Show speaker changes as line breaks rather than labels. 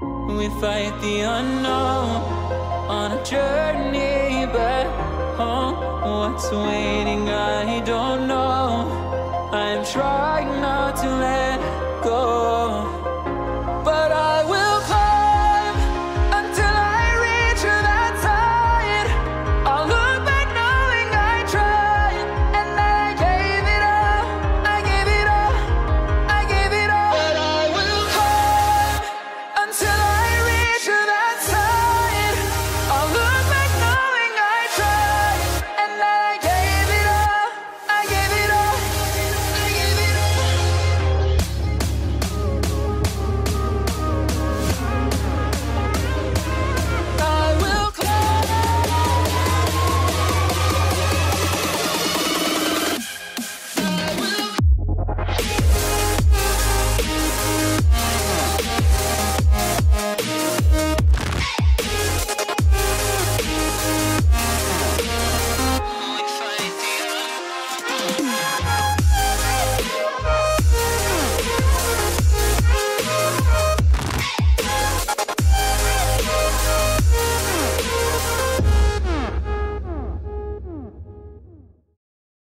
We fight the unknown on a journey back home. Oh, what's waiting, I don't know. I'm trying